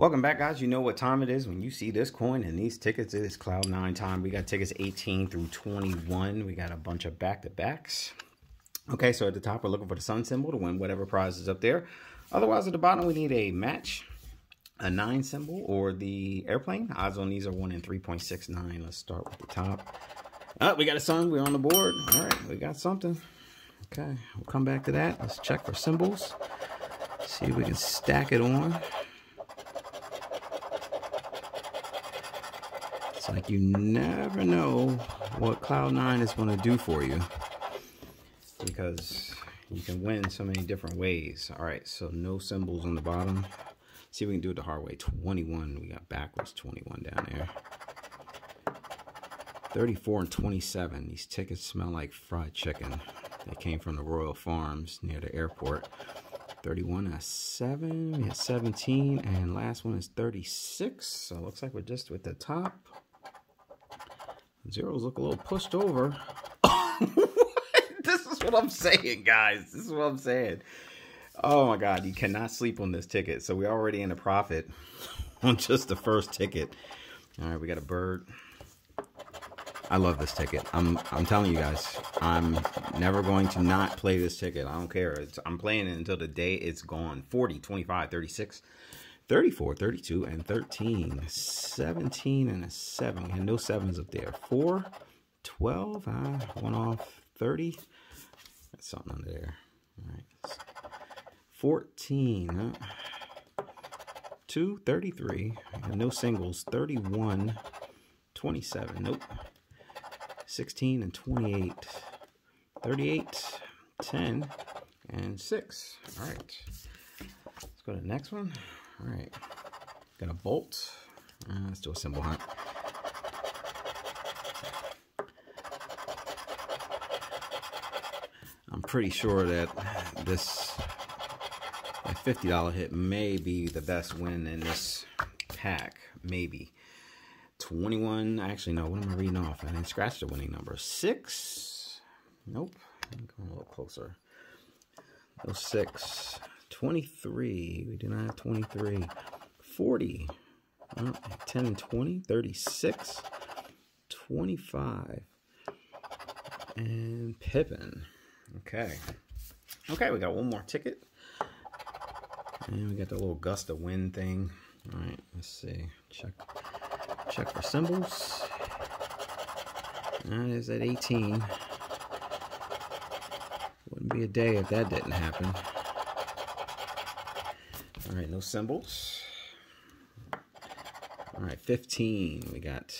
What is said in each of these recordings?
Welcome back, guys. You know what time it is when you see this coin and these tickets. It is Cloud9 time. We got tickets 18 through 21. We got a bunch of back-to-backs. Okay, so at the top, we're looking for the sun symbol to win whatever prize is up there. Otherwise, at the bottom, we need a match, a 9 symbol, or the airplane. Odds on these are 1 in 3.69. Let's start with the top. Oh, we got a sun. We're on the board. All right, we got something. Okay, we'll come back to that. Let's check for symbols. See if we can stack it on. It's like you never know what Cloud9 is going to do for you because you can win so many different ways. All right, so no symbols on the bottom. See if we can do it the hard way. 21, we got backwards 21 down there. 34 and 27. These tickets smell like fried chicken. They came from the Royal Farms near the airport. 31 is 7. We have 17. And last one is 36. So it looks like we're just with the top. Zeros look a little pushed over. this is what I'm saying, guys. This is what I'm saying. Oh my God, you cannot sleep on this ticket. So we're already in a profit on just the first ticket. All right, we got a bird. I love this ticket. I'm I'm telling you guys, I'm never going to not play this ticket. I don't care. It's, I'm playing it until the day it's gone. 40, 25, 36. 34, 32, and 13. 17 and a 7. We had no 7s up there. 4, 12, uh, one off. 30. That's something under there. All right. 14. Uh, 2, 33. And no singles. 31, 27. Nope. 16 and 28. 38, 10, and 6. All right. Let's go to the next one. All right, got a bolt. Uh, let's do a symbol hunt. I'm pretty sure that this $50 hit may be the best win in this pack. Maybe. 21. Actually, no. What am I reading off? I didn't scratch the winning number. 6. Nope. I'm going a little closer. No 6. 23. We do not have 23. 40. 10 and 20. 36. 25. And Pippin. Okay. Okay, we got one more ticket. And we got the little gust of wind thing. All right, let's see. Check check for symbols. That is at 18. Wouldn't be a day if that didn't happen. All right, no symbols. All right, 15. We got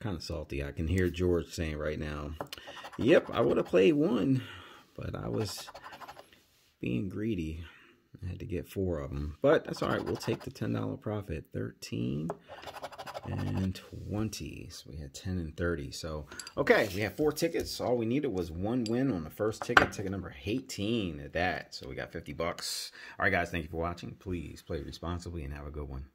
kind of salty. I can hear George saying right now, yep, I would have played one, but I was being greedy. I had to get four of them. But that's all right. We'll take the $10 profit. 13 and 20. So we had 10 and 30. So, okay, we have four tickets. All we needed was one win on the first ticket. Ticket number 18 at that. So we got 50 bucks. All right, guys, thank you for watching. Please play responsibly and have a good one.